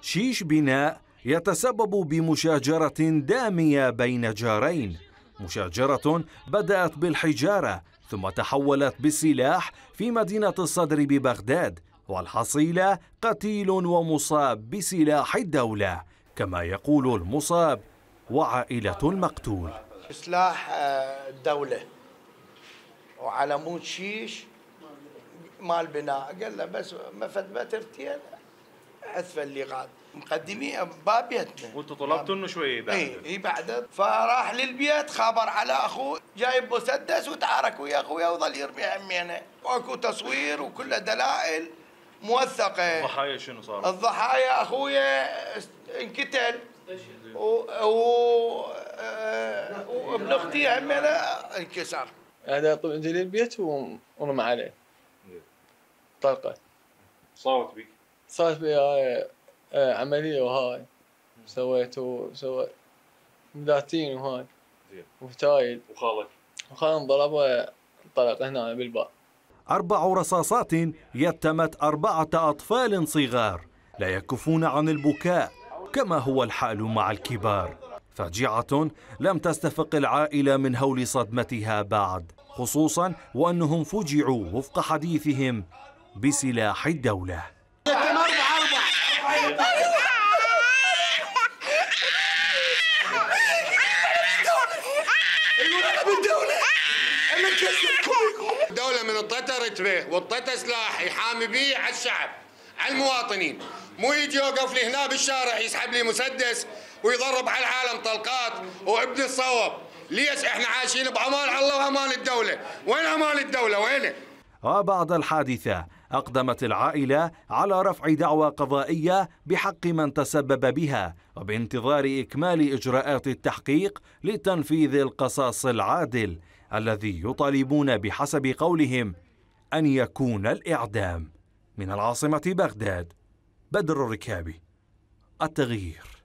شيش بناء يتسبب بمشاجرة دامية بين جارين. مشاجرة بدأت بالحجارة ثم تحولت بالسلاح في مدينة الصدر ببغداد والحصيلة قتيل ومصاب بسلاح الدولة كما يقول المصاب وعائلة المقتول. سلاح آه، الدولة. وعلى مود شيش مال بناء قال له بس مفد مترتين حذف اللي غاد مقدمين باب بيتنا وأنتم طلبتوا إنه شوي بعد اي إي بعد. فراح للبيت خبر على أخوه جايب مسدس وتعارك ويا أخويا وظل يرمي همينه وأكو تصوير وكله دلائل موثقة. الضحايا شنو صار؟ الضحايا أخويا انقتل و, و... وابن أختي همينه انكسر. هذا طبعا جلي البيت ورمى عليه. طلقه صارت بك صارت بي هاي آه، عملية وهاي. سويت وسويت مداتين وهاي. زين. وفتايل. وخالك. وخان انضرب طلق هنا بالباب أربع رصاصات يتمت أربعة أطفال صغار لا يكفون عن البكاء كما هو الحال مع الكبار. فاجعة لم تستفق العائلة من هول صدمتها بعد خصوصا وأنهم فجعوا وفق حديثهم بسلاح الدولة. الدولة من الطتا رتبة والطتا سلاح يحامي به على الشعب على المواطنين. مو يجي يوقف لي هنا بالشارع يسحب لي مسدس ويضرب على العالم طلقات وابن الصوب ليش إحنا عايشين بأمان الله وأمان الدولة؟ وين أمان الدولة؟ وينه؟ وبعد الحادثة أقدمت العائلة على رفع دعوى قضائية بحق من تسبب بها وبانتظار إكمال إجراءات التحقيق لتنفيذ القصاص العادل الذي يطالبون بحسب قولهم أن يكون الإعدام من العاصمة بغداد. بدر الركابي التغيير.